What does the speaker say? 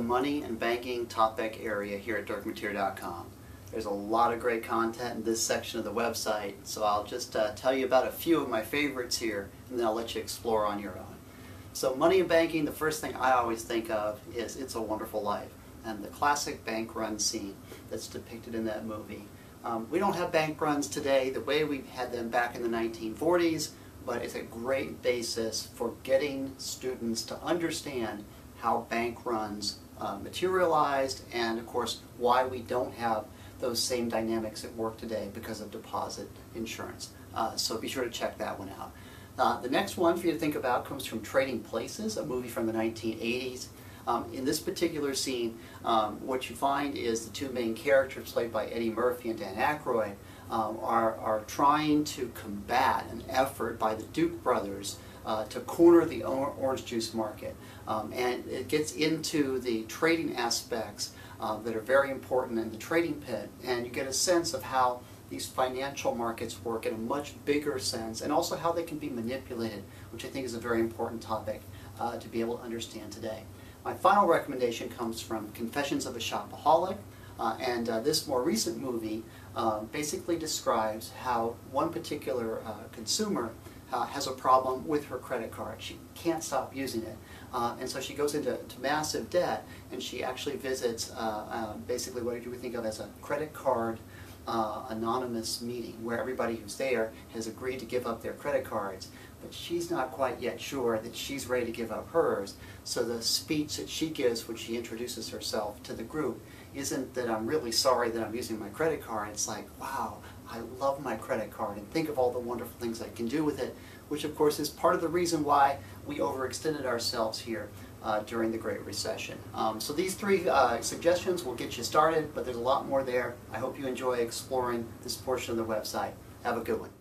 money and banking topic area here at dirkmateer.com. There's a lot of great content in this section of the website, so I'll just uh, tell you about a few of my favorites here, and then I'll let you explore on your own. So money and banking, the first thing I always think of is It's a Wonderful Life, and the classic bank run scene that's depicted in that movie. Um, we don't have bank runs today the way we had them back in the 1940s, but it's a great basis for getting students to understand how bank runs uh, materialized and, of course, why we don't have those same dynamics at work today because of deposit insurance. Uh, so be sure to check that one out. Uh, the next one for you to think about comes from Trading Places, a movie from the 1980s. Um, in this particular scene, um, what you find is the two main characters, played by Eddie Murphy and Dan Aykroyd, um, are, are trying to combat an effort by the Duke brothers uh, to corner the orange juice market. Um, and it gets into the trading aspects uh, that are very important in the trading pit, and you get a sense of how these financial markets work in a much bigger sense, and also how they can be manipulated, which I think is a very important topic uh, to be able to understand today. My final recommendation comes from Confessions of a Shopaholic, uh, and uh, this more recent movie uh, basically describes how one particular uh, consumer uh, has a problem with her credit card. She can't stop using it. Uh, and so she goes into massive debt and she actually visits basically what you would think of as a credit card uh, anonymous meeting where everybody who's there has agreed to give up their credit cards, but she's not quite yet sure that she's ready to give up hers. So the speech that she gives when she introduces herself to the group isn't that I'm really sorry that I'm using my credit card. It's like, wow, I love my credit card and think of all the wonderful things I can do with it, which of course is part of the reason why we overextended ourselves here uh, during the Great Recession. Um, so these three uh, suggestions will get you started, but there's a lot more there. I hope you enjoy exploring this portion of the website. Have a good one.